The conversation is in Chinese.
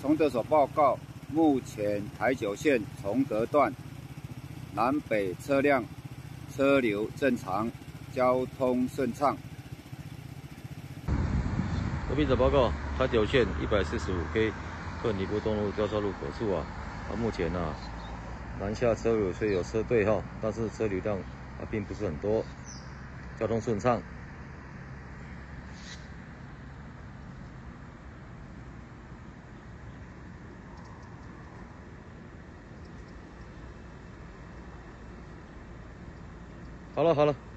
崇德所报告，目前台九线崇德段南北车辆车流正常，交通顺畅。隔壁者报告，台九线一百四十五 K 克尼布东路交叉路口处啊，啊目前呢南下车流虽有车队哈，但是车流量啊并不是很多，交通顺畅。好了好了。